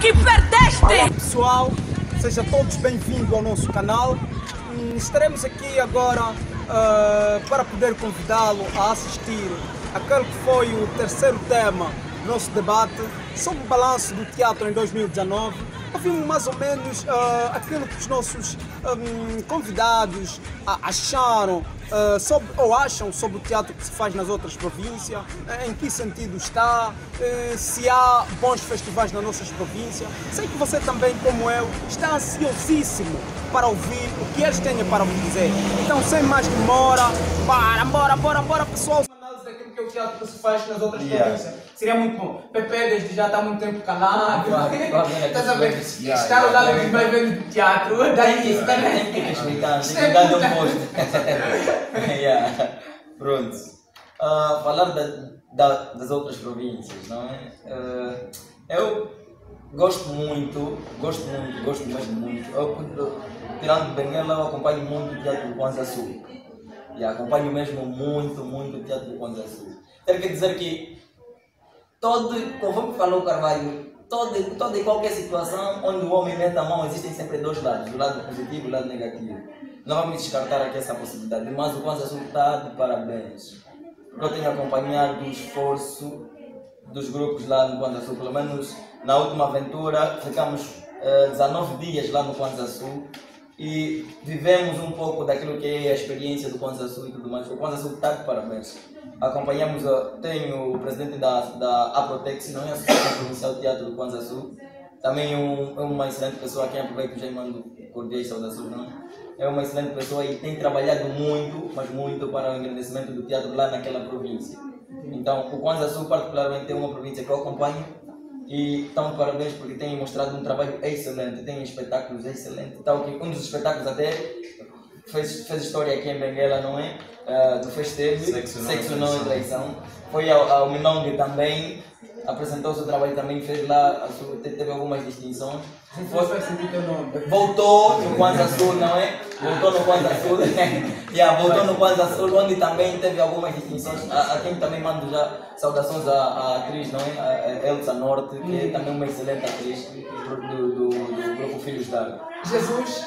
que perdeste! Olá pessoal, sejam todos bem-vindos ao nosso canal. Estaremos aqui agora ah, para poder convidá-lo a assistir aquele que foi o terceiro tema do nosso debate sobre o balanço do teatro em 2019. Ouvimos mais ou menos ah, aquilo que os nossos hum, convidados ah, acharam ah, sobre, ou acham sobre o teatro que se faz nas outras províncias, eh, em que sentido está, eh, se há bons festivais nas nossas províncias. Sei que você também, como eu, está ansiosíssimo para ouvir o que eles têm para vos dizer. Então, sem mais demora, para, bora, bora, bora, pessoal! Análise daquilo que é o teatro que se faz nas outras Yeah. províncias. Seria muito bom. Pepe desde já está há muito tempo calado. Claro, claro, né? Estás a ver? Está ao lado yeah. que vai vendo do teatro. Daí isso também. Dar um muito- posto. Pronto. Ah, falar da- da- das outras províncias, não é? Ah, eu gosto muito, gosto muito, gosto mesmo muito. Eu, eu, tirando Benguela, eu acompanho muito o Teatro do Kwanza Sul. E acompanho mesmo muito, muito o Teatro do Kwanza Sul. Quero que dizer que todo, conforme falou Carvalho, toda, toda e qualquer situação onde o homem mete a mão, existem sempre dois lados, o lado positivo e o lado negativo. Não vamos descartar aqui essa possibilidade, mas o Kwanza Sul está de parabéns. Eu tenho acompanhado o esforço dos grupos lá no Kwanza Sul, pelo menos na última aventura, ficamos eh, 19 dias lá no Kwanza Sul e vivemos um pouco daquilo que é a experiência do Kwanza Sul e tudo mais. O Kwanza Sul está de parabéns. Acompanhamos, tenho o presidente da, da Aprotex, não é a Associação Provincial de Teatro do Kwanza Sul, também um, é uma excelente pessoa, quem aproveito já mando cordiais saudações, não é? É uma excelente pessoa e tem trabalhado muito, mas muito para o engrandecimento do teatro lá naquela província. Então, o Kwanza Sul particularmente é uma província que eu acompanho e estão parabéns porque têm mostrado um trabalho excelente, têm espetáculos excelentes. Tal que um dos espetáculos até fez, fez história aqui em Benguela, não é? Ah, do Festeve, Sexo Não é Não é Traição. Traição. Foi ao, ao Minong também, apresentou o seu trabalho também, fez lá, teve algumas distinções. Teu nome. Voltou no Kwanza Sul, não é? Voltou no Kwanza Sul. yeah, voltou no Kwanza Sul, onde também teve algumas distinções. A, a quem também mando já saudações à, à atriz, não é? A, a Elsa Norte, que é também uma excelente atriz do, do, do, grupo Filhos d'Água. Jesus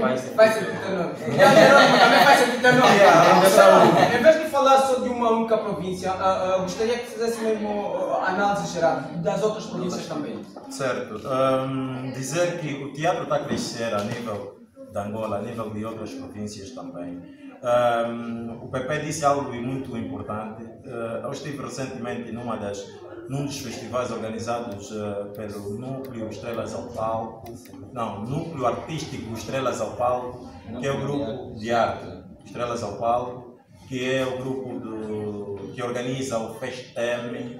Vai ser. sentir teu nome. E a Jerônimo também vai sentir teu nome. Yeah, Em vez de falar só de uma única província, ah, ah, gostaria que fizesse mesmo ah, análise geral das outras províncias também. Certo. Hum, dizer que o teatro está a crescer a nível de Angola, a nível de outras províncias também. Hum, o PP disse algo muito importante. Eh, eu estive recentemente numa das, num dos festivais organizados eh, pelo Núcleo Estrelas ao Palco, não, Núcleo Artístico Estrelas ao Palco, que é o grupo de arte Estrelas ao Palco, que é o grupo do, que organiza o Festem,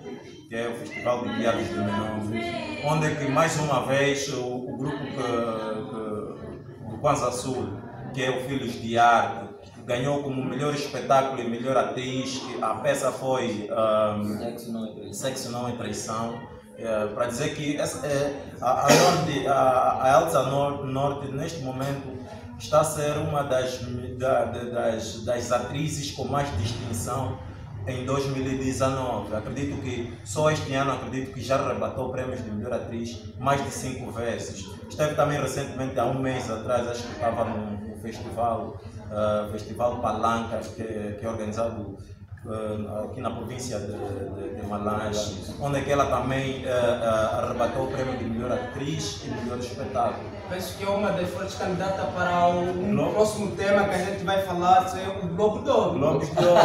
que é o Festival de Teatros de Menongue, onde é que mais uma vez o, o grupo que, que, do Kwanza Sul, que é o Filhos de Arte, ganhou como melhor espetáculo e melhor atriz. A peça foi ahm, Sexo Não é Traição. É. É, para dizer que essa, é, a, a, a, a Elsa Nor- Norte, neste momento, está a ser uma das, da- da- das, das atrizes com mais distinção em 2019. Acredito que só este ano acredito que já arrebatou prêmios de melhor atriz mais de cinco vezes. Esteve também recentemente, há um mês atrás, acho que estava num num festival, ah, Festival Palancas, que, é- que é organizado aqui na província de, de, de Malange, onde é que ela também ah, ah, arrebatou o prêmio de melhor atriz e melhor espetáculo. Penso que é uma das fortes candidatas para o Globo. próximo tema que a gente vai falar, ser o Globo d'Ouro. Globos de Ouro.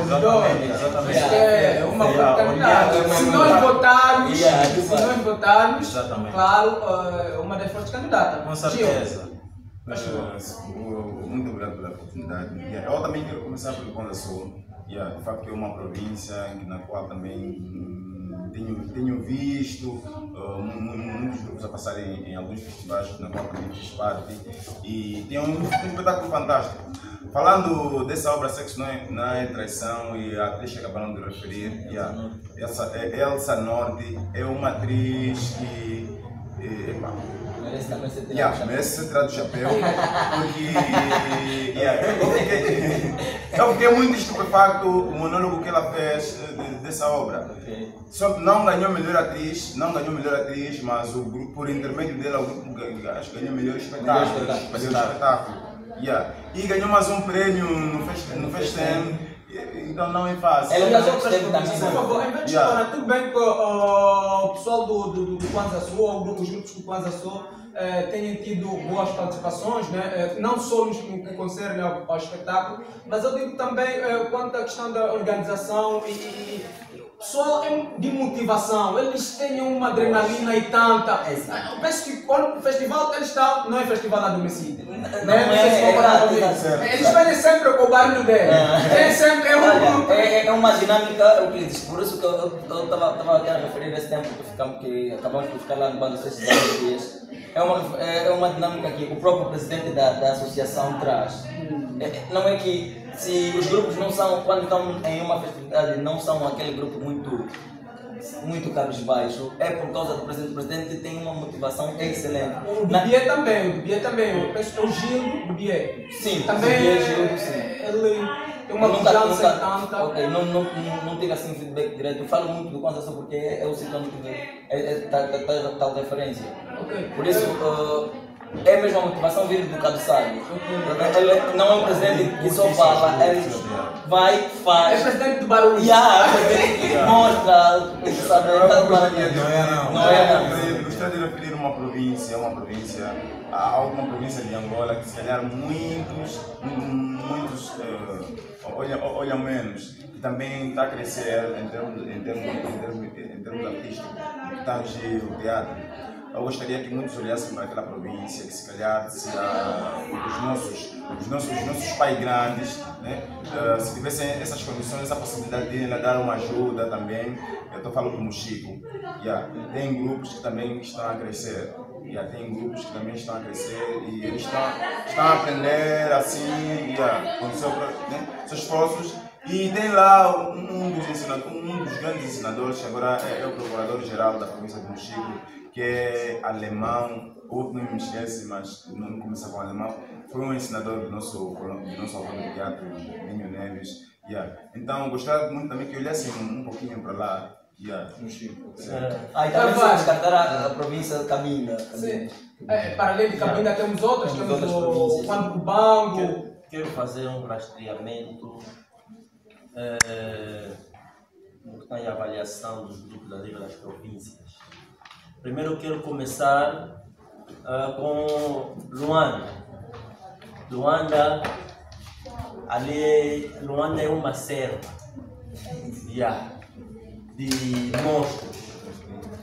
Exatamente, exatamente. É uma forte Yeah, candidata. olhar- Se nós votarmos, Yeah, se nós votarmos, Exatamente. claro, é uma das fortes candidatas. Com certeza. Eh, Muito obrigado pela oportunidade. Yeah, Eu também quero começar pelo Conda Sul. Yeah, de facto, é uma província na qual também tenho, tenho visto uh, mu- mu- muitos grupos a passarem em, alguns festivais, na qual também fiz parte. E tem um, um espetáculo fantástico. Falando dessa obra Sexo não é, é Traição e a atriz que acabaram de referir, yeah, essa, é- Elsa Norte é uma atriz que eh, Merece também ser tirado Yeah, do chapéu. merece ser tirado do chapéu, porque yeah, eu, fiquei, eu fiquei muito estupefacto o monólogo que ela fez de- dessa obra. Ok. Só não ganhou melhor atriz, não ganhou melhor atriz, mas o grupo, por intermédio dela, o grupo acho que ganhou melhor espetáculo. Melhor espetáculo. Melhor espetáculo. Yeah. E ganhou mais um prêmio no Fest- no Festem, então não é fácil. Ela E as também por favor, em vez de Yeah. falar, tudo bem que uh, o pessoal do, do, do Kwanzaa Sul, ou grupo- os grupos do Kwanzaa Sul, eh, tenham tido boas participações, né? eh, não só no que concerne ao, ao espetáculo, mas eu digo também eh, quanto à questão da organização e, e, pessoal é de motivação, eles têm uma adrenalina e tanta. Exato. Eu penso que quando o festival eles estão, não é festival adormecido. Não né? é, se é concordam verdade, comigo. exato. Eles vêm sempre com o barulho dele. É sempre é um é, é uma dinâmica, o que diz, por isso que eu estava a referir esse tempo que, ficamos, que acabamos por ficar lá no bando esses dias. É uma, é é uma dinâmica que o próprio presidente da, da associação traz. É- é- não é que se os grupos não são, quando estão em uma festividade, não são aquele grupo muito muito cabisbaixo, é por causa do presidente. O presidente tem uma motivação excelente. O Na- Dubier também, o Dubier também, eu penso que é o Gildo Dubier. Sim, também Dubier, é- Gildo, sim. ele tem uma nunca, pujança e nunca, tanta. ok, não, não, não, não tive assim feedback direto. Eu falo muito do Kwanzaa só porque é, é o sítio onde tive é, é, tal, tal, tal referência. Ok. Por isso, uh, é mesmo a motivação vir do cabeçalho. Ele não é um presidente que só fala, ele vai, É faz. presidente do barulho. Yeah, é presidente que mostra, sabe? Tá gostaria de- lá. Não é não. Não é não. Gostaria de referir uma província, uma província, há alguma província de Angola que se calhar muitos, muitos eh, olham, menos, que também está a crescer em termos, em termos, em termos, em termos artísticos, que tange o teatro. Eu gostaria que muitos olhassem para aquela província, que se calhar se, ah, os, nossos, os, nossos, os nossos pais grandes, né, ah, se tivessem essas condições, essa possibilidade de ainda dar uma ajuda também, eu estou falando do Mochico, yeah, tem grupos que também estão a crescer, yeah, tem grupos que também estão a crescer e eles estão, estão a aprender assim, yeah, com seu, né, seus esforços e tem lá um, um dos ensinadores, um dos grandes ensinadores, que agora é, é o procurador-geral da província do Mochico, que é alemão, outro não me esquece, mas não começa com alemão, foi um ensinador do nosso, do nosso avô de teatro, Ninho Neves. Yeah. Então, gostaria muito também que olhassem um, um pouquinho para lá. Yeah. Ah, e também Tá, vai. se descartar a, a província de Cabinda. Sim. É, para além de Cabinda temos outras, Temos temos outras o. Quando Cubango. Quero, quero fazer um rastreamento eh, no tem a avaliação dos grupos a nível das províncias. Primeiro quero começar ah, com Luanda. Luanda, ali, Luanda é uma serva yeah, de monstros.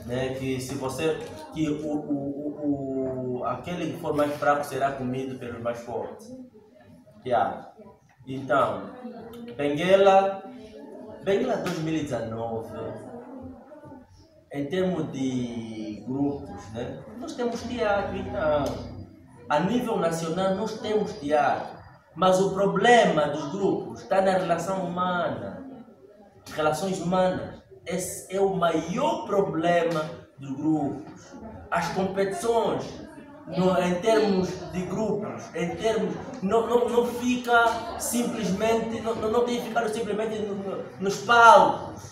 Né, que se você que o, o, o- aquele que for mais fraco será comido pelos mais fortes. Yeah. Então, Benguela, Benguela 2019, em termos de grupos, né? nós temos teatro, então. A nível nacional nós temos teatro, mas o problema dos grupos está na relação humana. Relações humanas. Esse é o maior problema dos grupos. As competições, no- em termos de grupos, em termos. Não, não, não fica simplesmente. Não, não tem ficado simplesmente no- no- nos palcos.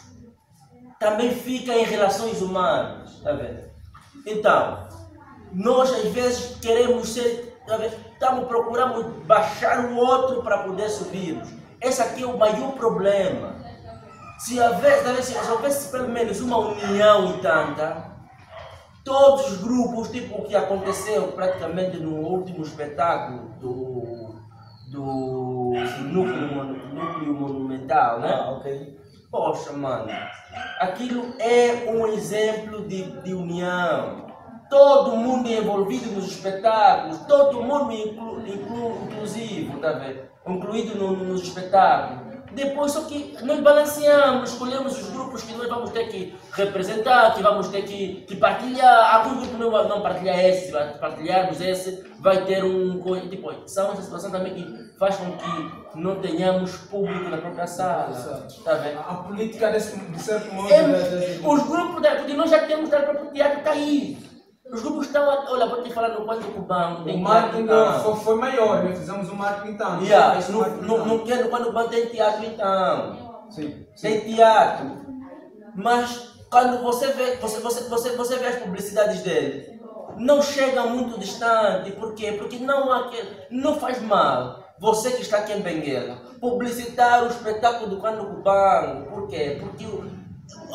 Também fica em relações humanas. Tá vendo? Então, nós às vezes queremos ser. tá? Estamos procurando baixar o outro para poder subirmos. Esse aqui é o maior problema. Se houvesse, talvez, se houvesse pelo menos uma união e tanta, todos os grupos, tipo o que aconteceu praticamente no último espetáculo do, do núcleo, núcleo monumental, né? Ah, ok. Poxa, mano, aquilo é um exemplo de, de união. Todo mundo envolvido nos espetáculos, todo mundo inclu, inclu, inclusivo, tá vendo? Incluído no- nos espetáculos. Depois, só que nós balanceamos, escolhemos os grupos que nós vamos ter que representar, que vamos ter que, que partilhar. Algum grupo não vai não partilhar esse, vai partilharmos esse, vai ter um. Tipo, são essa situação também que faz com que não tenhamos público na própria sala. Tá vendo? A política, desse, de certo modo, É, os grupos, da, nós já temos o próprio teatro caído. Os grupos estão, a- olha, vou te falar no quanto o banco O tem marketing teatro, foi, foi maior, né? fizemos um marketing tanto. Yeah, no, marketing no, no, no quando o banco tem teatro então. Sim, Tem teatro. Mas quando você vê, você, você, você, você vê as publicidades dele, não chega muito distante. Por quê? Porque não, há que, não faz mal. Você que está aqui em Benguela, publicitar o espetáculo do Cano Cubano. Por quê? Porque o,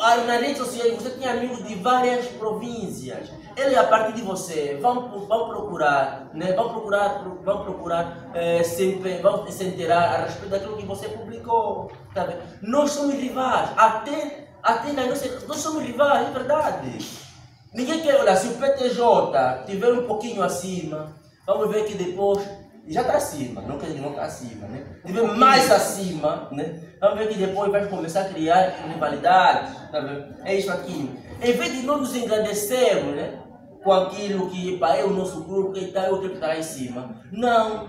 a- nas redes sociais você tem amigos de várias províncias. Ele a partir de você vão, vão procurar, né? vão procurar, vão procurar eh, sempre, vão se inteirar a respeito daquilo que você publicou. Tá vendo? Nós somos rivais, até, até nossa, nós somos rivais, é verdade. Ninguém quer, olha, se o PTJ tiver um pouquinho acima, vamos ver que depois já está acima, não quer dizer que não está acima, né? Tiver mais acima, né? Vamos ver que depois vai começar a criar rivalidades, tá vendo? É isso aqui. Em vez de nós nos engrandecermos, né? Com aquilo que pá, é o nosso grupo, que está, eu tenho que estar lá em cima. Não.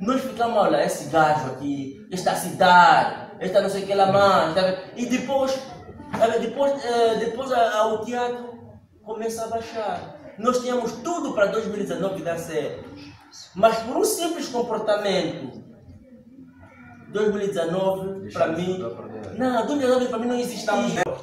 Nós ficamos, olha, esse gajo aqui, esta cidade, esta não sei o que lá mais, tá vendo? E depois, tá vendo? depois, eh, depois o teatro começa a baixar. Nós tínhamos tudo para 2019 dar certo. Mas por um simples comportamento, 2019 para mim. Não, 2019 para mim não existia. Tá. Estamos...